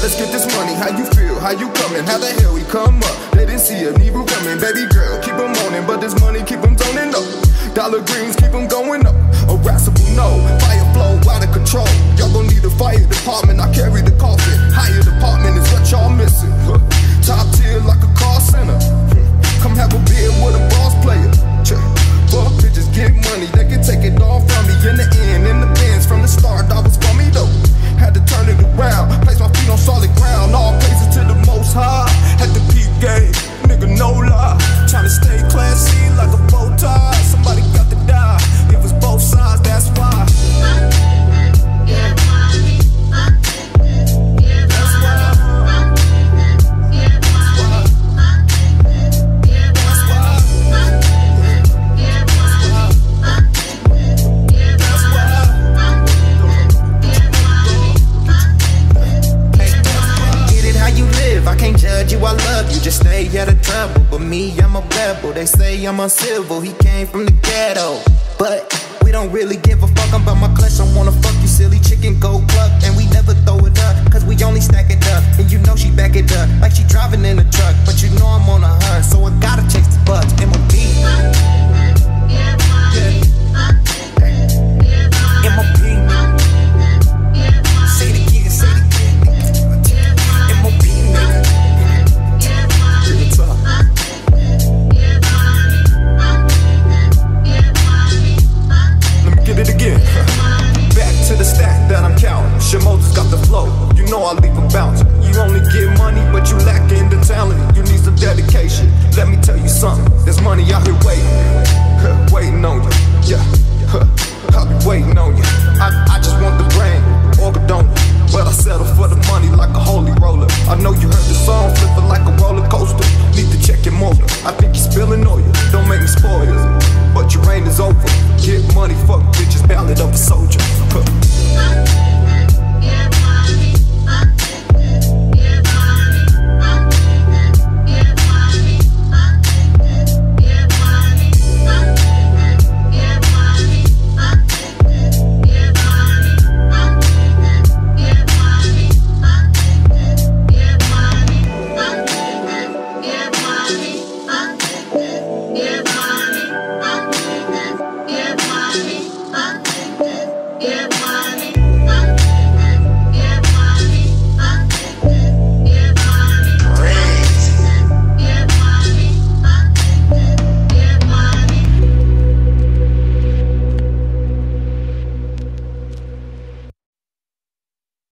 Let's get this money. How you feel? How you coming? How the hell we come up? They didn't see a evil coming. Baby girl, keep them moaning, but this money keep them toning up. Dollar greens keep them going up. Irascible, no. Fire flow out of control. Y'all gon' need a fire department. I out of trouble. But me, I'm a rebel. They say I'm uncivil, he came from the ghetto. But we don't really give a fuck about my clutch. I wanna fuck you, silly chicken, go cluck. And we never throw it up, cause we only stack it up. And you know she back it up, like that I'm counting. Shimoda's got the flow. You know I leave a bounce. You only get money, but you lacking the talent. You need some dedication. Let me tell you something. There's money out here waiting, waiting on you. Yeah, I'll be waiting on you. I, I just want the brain, orgadona. But I settle for the money like a holy roller. I know you heard the song, flipping like a roller coaster. Need to check your motor. I think you're spilling oil. Don't make me spoil it. But your reign is over. Get money, fuck bitches, ballad up a soldier.